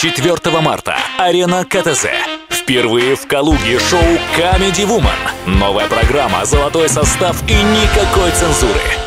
4 марта. Арена КТЗ. Впервые в Калуге шоу Comedy Woman. Новая программа, золотой состав и никакой цензуры.